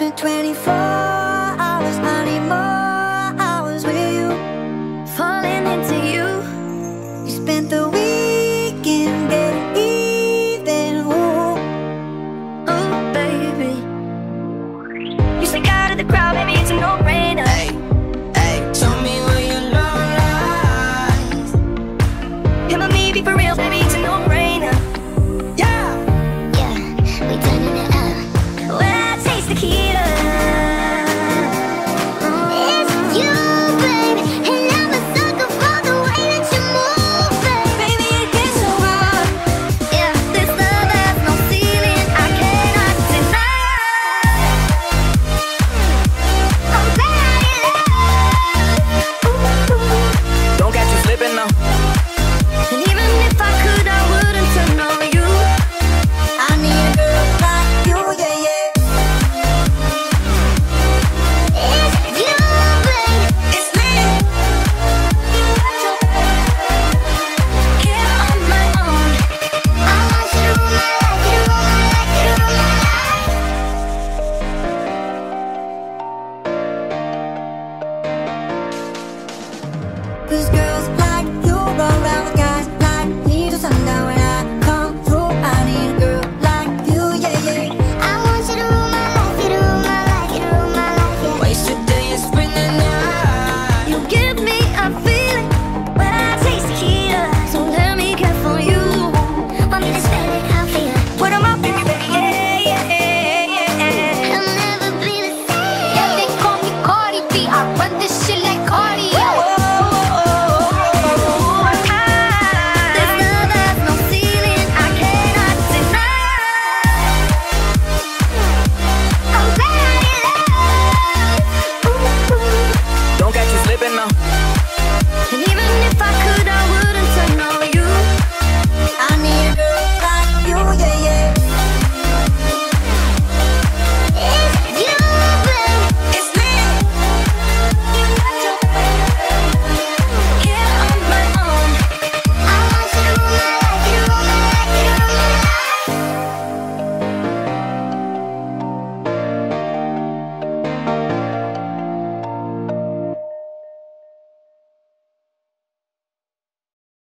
spent 24 hours, more There's